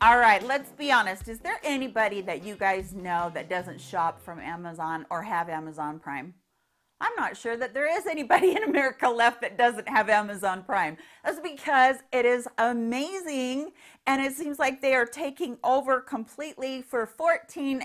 All right, let's be honest. Is there anybody that you guys know that doesn't shop from Amazon or have Amazon Prime? I'm not sure that there is anybody in America left that doesn't have Amazon Prime. That's because it is amazing and it seems like they are taking over completely for $14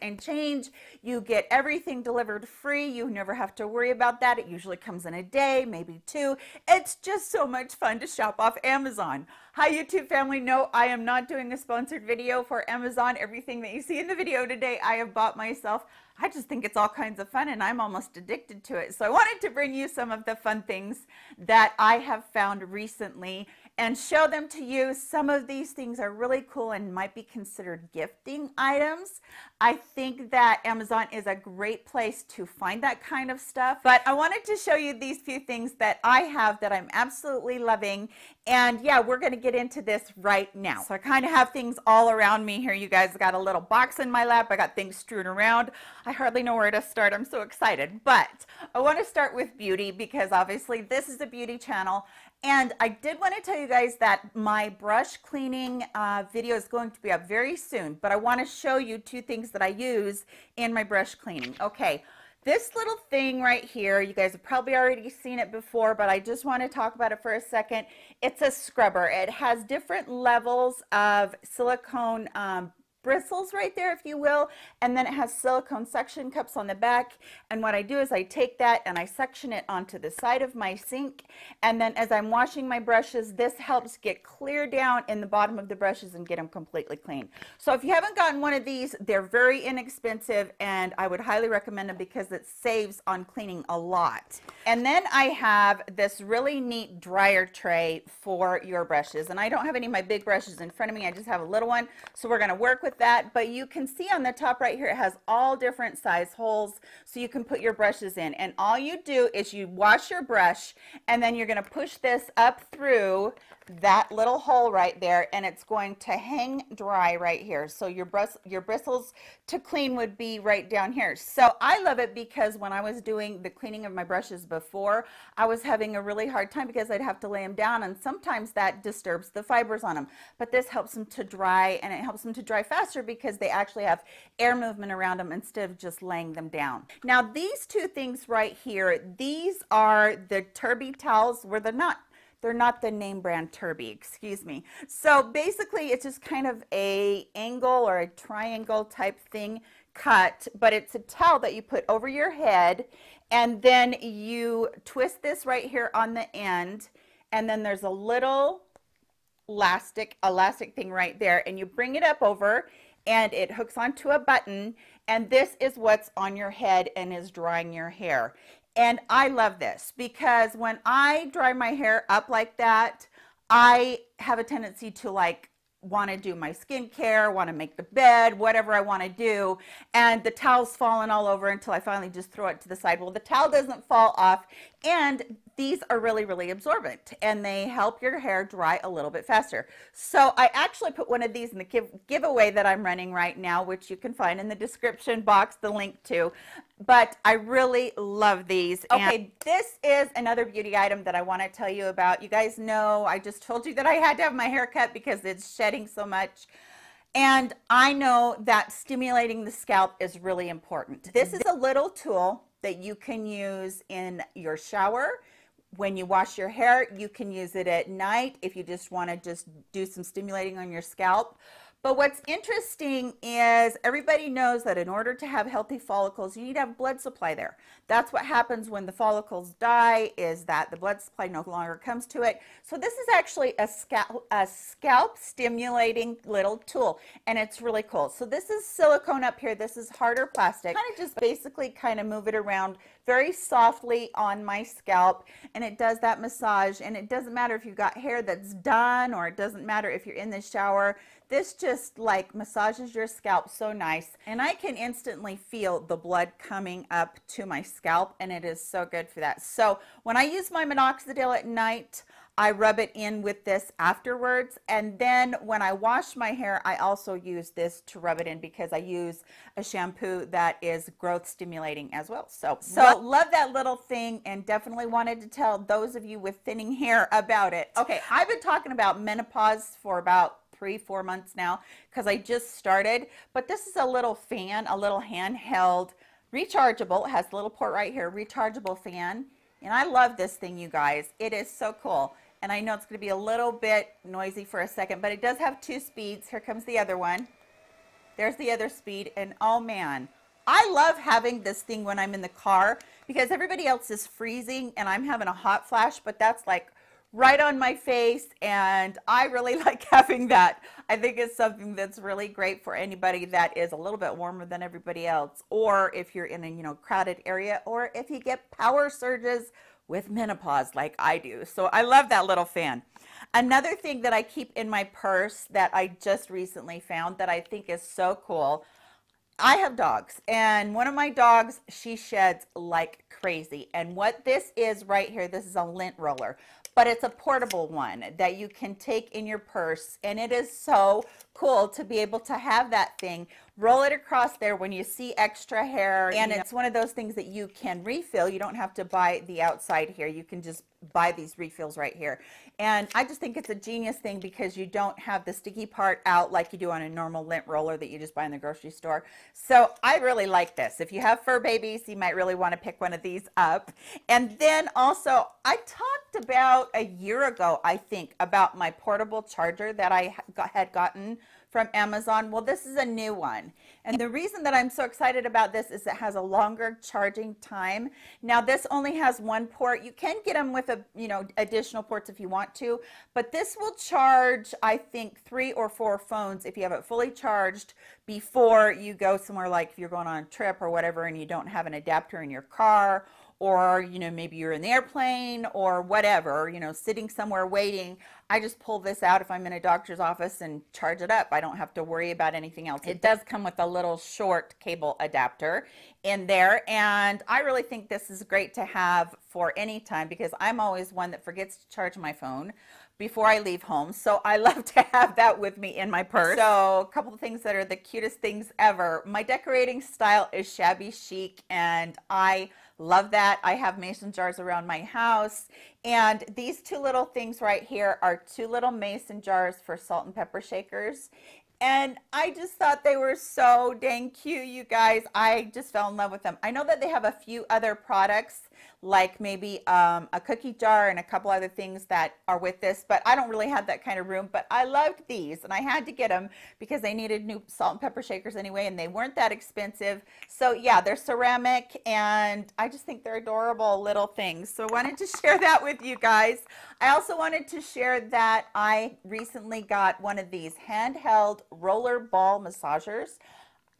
and change. You get everything delivered free. You never have to worry about that. It usually comes in a day, maybe two. It's just so much fun to shop off Amazon. Hi YouTube family. No, I am not doing a sponsored video for Amazon. Everything that you see in the video today, I have bought myself. I just think it's all kinds of fun and I'm almost addicted to it. So I wanted to bring you some of the fun things that I have found recently and show them to you. Some of these things are really cool and might be considered gifting items. I think that Amazon is a great place to find that kind of stuff. But I wanted to show you these few things that I have that I'm absolutely loving. And yeah, we're going to get into this right now. So I kind of have things all around me here. You guys got a little box in my lap. I got things strewn around. I hardly know where to start. I'm so excited. But I want to start with beauty because obviously this is a beauty channel and I did want to tell you guys that my brush cleaning uh, video is going to be up very soon, but I want to show you two things that I use in my brush cleaning. Okay, this little thing right here, you guys have probably already seen it before, but I just want to talk about it for a second. It's a scrubber. It has different levels of silicone um, bristles right there, if you will. And then it has silicone suction cups on the back. And what I do is I take that and I suction it onto the side of my sink. And then as I'm washing my brushes, this helps get clear down in the bottom of the brushes and get them completely clean. So if you haven't gotten one of these, they're very inexpensive and I would highly recommend them because it saves on cleaning a lot. And then I have this really neat dryer tray for your brushes. And I don't have any of my big brushes in front of me. I just have a little one. So we're going to work with with that, but you can see on the top right here, it has all different size holes so you can put your brushes in. And all you do is you wash your brush and then you're gonna push this up through that little hole right there and it's going to hang dry right here. So your, brus your bristles to clean would be right down here. So I love it because when I was doing the cleaning of my brushes before, I was having a really hard time because I'd have to lay them down and sometimes that disturbs the fibers on them. But this helps them to dry and it helps them to dry fast faster because they actually have air movement around them instead of just laying them down. Now these two things right here, these are the Turbie towels where they're not they're not the name brand Turbie, excuse me. So basically it's just kind of a angle or a triangle type thing cut, but it's a towel that you put over your head and then you twist this right here on the end and then there's a little elastic elastic thing right there and you bring it up over and it hooks onto a button and this is what's on your head and is drying your hair and I love this because when I dry my hair up like that I have a tendency to like want to do my skincare, want to make the bed, whatever I want to do, and the towel's falling all over until I finally just throw it to the side. Well, the towel doesn't fall off, and these are really, really absorbent, and they help your hair dry a little bit faster. So I actually put one of these in the give giveaway that I'm running right now, which you can find in the description box, the link to but I really love these. Okay, this is another beauty item that I want to tell you about. You guys know I just told you that I had to have my hair cut because it's shedding so much. And I know that stimulating the scalp is really important. This is a little tool that you can use in your shower. When you wash your hair, you can use it at night if you just want to just do some stimulating on your scalp. But what's interesting is everybody knows that in order to have healthy follicles, you need to have blood supply there. That's what happens when the follicles die is that the blood supply no longer comes to it. So this is actually a scalp, a scalp stimulating little tool and it's really cool. So this is silicone up here. This is harder plastic. Kind of just basically kind of move it around very softly on my scalp and it does that massage and it doesn't matter if you've got hair that's done or it doesn't matter if you're in the shower this just like massages your scalp so nice and I can instantly feel the blood coming up to my scalp and it is so good for that. So when I use my minoxidil at night, I rub it in with this afterwards. And then when I wash my hair, I also use this to rub it in because I use a shampoo that is growth stimulating as well. So, so love that little thing and definitely wanted to tell those of you with thinning hair about it. Okay, I've been talking about menopause for about three, four months now because I just started. But this is a little fan, a little handheld, rechargeable. It has a little port right here, rechargeable fan. And I love this thing, you guys. It is so cool. And I know it's going to be a little bit noisy for a second, but it does have two speeds. Here comes the other one. There's the other speed. And oh man, I love having this thing when I'm in the car because everybody else is freezing and I'm having a hot flash, but that's like right on my face and I really like having that. I think it's something that's really great for anybody that is a little bit warmer than everybody else or if you're in a you know crowded area or if you get power surges with menopause like I do. So I love that little fan. Another thing that I keep in my purse that I just recently found that I think is so cool I have dogs, and one of my dogs, she sheds like crazy. And what this is right here, this is a lint roller, but it's a portable one that you can take in your purse. And it is so cool to be able to have that thing, roll it across there when you see extra hair. And it's know. one of those things that you can refill. You don't have to buy the outside here. You can just buy these refills right here. And I just think it's a genius thing because you don't have the sticky part out like you do on a normal lint roller that you just buy in the grocery store. So I really like this. If you have fur babies, you might really want to pick one of these up. And then also, I talked about a year ago, I think, about my portable charger that I had gotten from Amazon. Well, this is a new one. And the reason that I'm so excited about this is it has a longer charging time. Now, this only has one port. You can get them with a, you know, additional ports if you want to, but this will charge, I think, three or four phones if you have it fully charged before you go somewhere like if you're going on a trip or whatever and you don't have an adapter in your car or you know maybe you're in the airplane or whatever you know sitting somewhere waiting i just pull this out if i'm in a doctor's office and charge it up i don't have to worry about anything else it does come with a little short cable adapter in there and i really think this is great to have for any time because i'm always one that forgets to charge my phone before I leave home. So I love to have that with me in my purse. So a couple of things that are the cutest things ever. My decorating style is shabby chic and I Love that. I have mason jars around my house. And these two little things right here are two little mason jars for salt and pepper shakers. And I just thought they were so dang cute, you guys. I just fell in love with them. I know that they have a few other products like maybe um, a cookie jar and a couple other things that are with this, but I don't really have that kind of room. But I loved these and I had to get them because they needed new salt and pepper shakers anyway, and they weren't that expensive. So yeah, they're ceramic and I just think they're adorable little things. So I wanted to share that with you guys. I also wanted to share that I recently got one of these handheld roller ball massagers.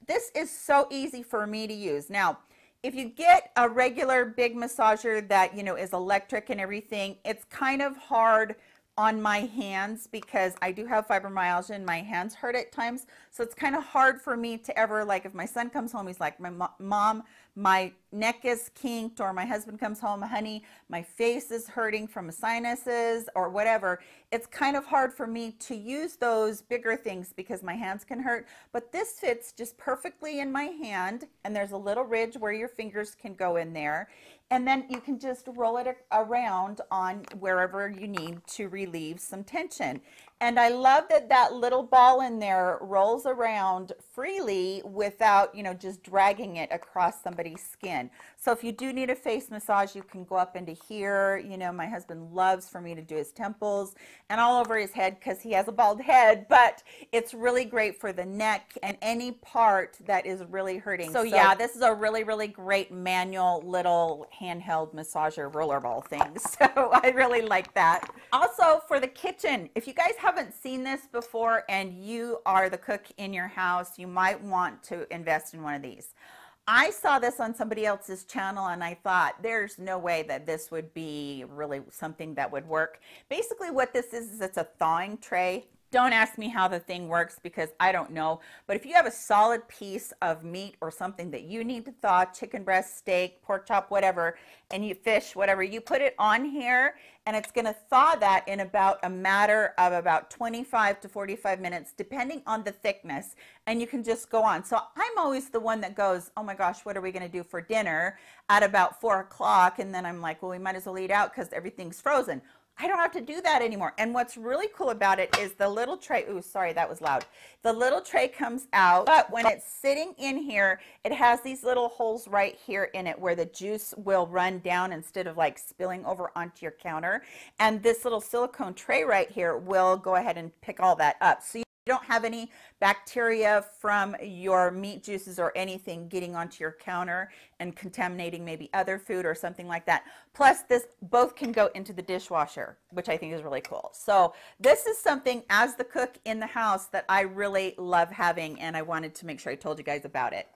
This is so easy for me to use. Now, if you get a regular big massager that, you know, is electric and everything, it's kind of hard on my hands because I do have fibromyalgia and my hands hurt at times. So it's kind of hard for me to ever, like, if my son comes home, he's like, my mom, my neck is kinked, or my husband comes home, honey, my face is hurting from sinuses or whatever. It's kind of hard for me to use those bigger things because my hands can hurt. But this fits just perfectly in my hand, and there's a little ridge where your fingers can go in there. And then you can just roll it around on wherever you need to relieve some tension. And I love that that little ball in there rolls around freely without, you know, just dragging it across somebody's skin. So if you do need a face massage, you can go up into here. You know, my husband loves for me to do his temples and all over his head because he has a bald head, but it's really great for the neck and any part that is really hurting. So, so yeah, this is a really, really great manual little handheld massager rollerball thing. So I really like that. Also for the kitchen, if you guys haven't seen this before and you are the cook in your house, you might want to invest in one of these. I saw this on somebody else's channel and I thought there's no way that this would be really something that would work. Basically what this is, is it's a thawing tray don't ask me how the thing works because I don't know. But if you have a solid piece of meat or something that you need to thaw, chicken breast, steak, pork chop, whatever, and you fish, whatever, you put it on here and it's going to thaw that in about a matter of about 25 to 45 minutes, depending on the thickness. And you can just go on. So I'm always the one that goes, oh my gosh, what are we going to do for dinner at about four o'clock? And then I'm like, well, we might as well eat out because everything's frozen I don't have to do that anymore. And what's really cool about it is the little tray, ooh, sorry, that was loud. The little tray comes out, but when it's sitting in here, it has these little holes right here in it where the juice will run down instead of like spilling over onto your counter. And this little silicone tray right here will go ahead and pick all that up. So you don't have any bacteria from your meat juices or anything getting onto your counter and contaminating maybe other food or something like that. Plus this both can go into the dishwasher, which I think is really cool. So this is something as the cook in the house that I really love having and I wanted to make sure I told you guys about it.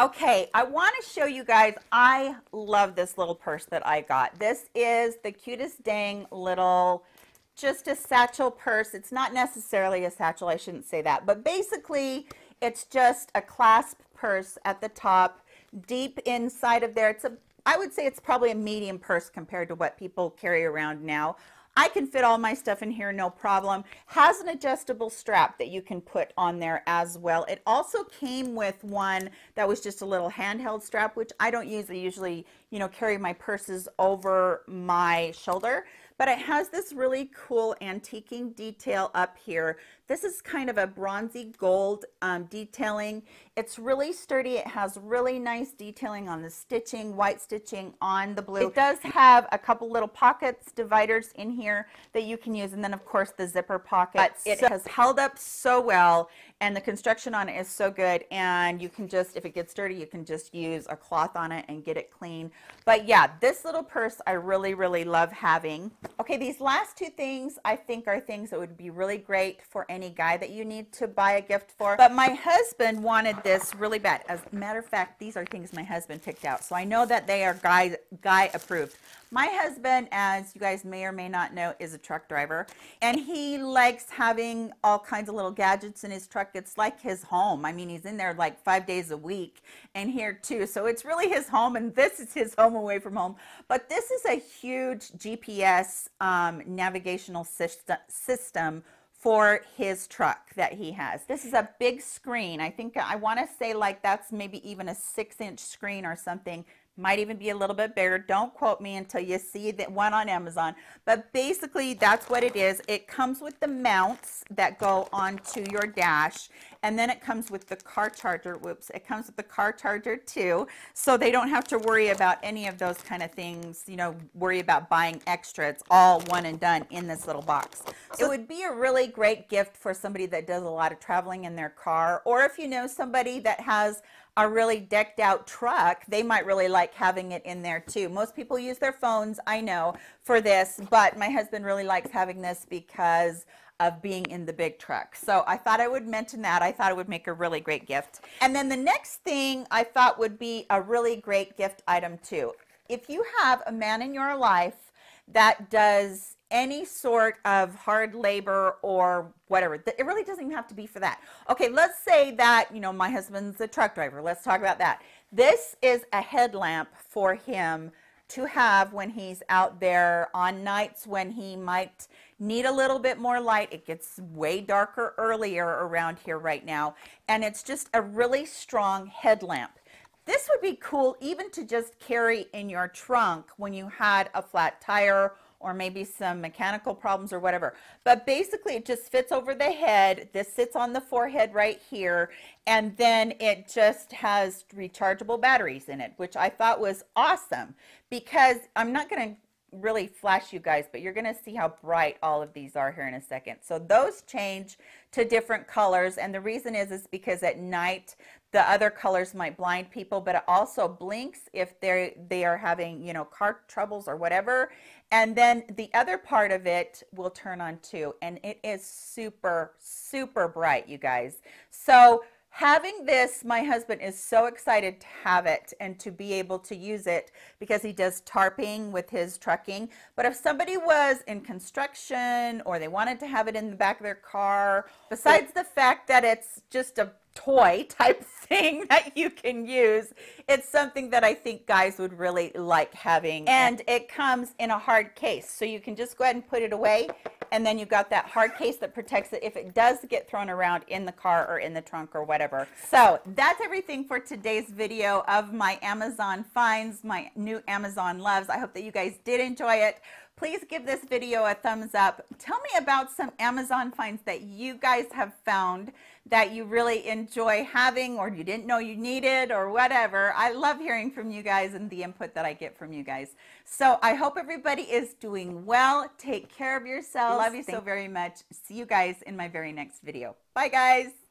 Okay, I want to show you guys, I love this little purse that I got. This is the cutest dang little just a satchel purse. It's not necessarily a satchel, I shouldn't say that, but basically it's just a clasp purse at the top. Deep inside of there, it's a, I would say it's probably a medium purse compared to what people carry around now. I can fit all my stuff in here, no problem. Has an adjustable strap that you can put on there as well. It also came with one that was just a little handheld strap, which I don't use. I usually, you know, carry my purses over my shoulder but it has this really cool antiquing detail up here. This is kind of a bronzy gold um, detailing. It's really sturdy. It has really nice detailing on the stitching, white stitching on the blue. It does have a couple little pockets, dividers in here that you can use. And then of course the zipper pockets. It so has held up so well and the construction on it is so good and you can just if it gets dirty you can just use a cloth on it and get it clean but yeah this little purse I really really love having okay these last two things I think are things that would be really great for any guy that you need to buy a gift for but my husband wanted this really bad as a matter of fact these are things my husband picked out so I know that they are guy guy approved my husband, as you guys may or may not know, is a truck driver, and he likes having all kinds of little gadgets in his truck. It's like his home. I mean, he's in there like five days a week and here too. So it's really his home, and this is his home away from home. But this is a huge GPS um, navigational system for his truck that he has. This is a big screen. I think I want to say like that's maybe even a six inch screen or something might even be a little bit bigger. Don't quote me until you see that one on Amazon. But basically, that's what it is. It comes with the mounts that go onto your dash. And then it comes with the car charger. Whoops. It comes with the car charger too. So they don't have to worry about any of those kind of things, you know, worry about buying extra. It's all one and done in this little box. So it would be a really great gift for somebody that does a lot of traveling in their car. Or if you know somebody that has a really decked out truck, they might really like having it in there too. Most people use their phones, I know, for this, but my husband really likes having this because of being in the big truck. So I thought I would mention that. I thought it would make a really great gift. And then the next thing I thought would be a really great gift item too. If you have a man in your life that does any sort of hard labor or whatever. It really doesn't even have to be for that. Okay, let's say that, you know, my husband's a truck driver. Let's talk about that. This is a headlamp for him to have when he's out there on nights when he might need a little bit more light. It gets way darker earlier around here right now. And it's just a really strong headlamp. This would be cool even to just carry in your trunk when you had a flat tire or maybe some mechanical problems or whatever. But basically it just fits over the head. This sits on the forehead right here. And then it just has rechargeable batteries in it, which I thought was awesome because I'm not going to really flash you guys, but you're going to see how bright all of these are here in a second. So those change to different colors. And the reason is, is because at night, the other colors might blind people, but it also blinks if they they are having, you know, car troubles or whatever. And then the other part of it will turn on too. And it is super, super bright, you guys. So having this, my husband is so excited to have it and to be able to use it because he does tarping with his trucking. But if somebody was in construction or they wanted to have it in the back of their car, besides the fact that it's just a toy type thing that you can use. It's something that I think guys would really like having. And it comes in a hard case. So you can just go ahead and put it away. And then you've got that hard case that protects it if it does get thrown around in the car or in the trunk or whatever. So that's everything for today's video of my Amazon finds, my new Amazon loves. I hope that you guys did enjoy it. Please give this video a thumbs up. Tell me about some Amazon finds that you guys have found that you really enjoy having or you didn't know you needed or whatever. I love hearing from you guys and the input that I get from you guys. So I hope everybody is doing well. Take care of yourselves. Love you so very much. See you guys in my very next video. Bye guys.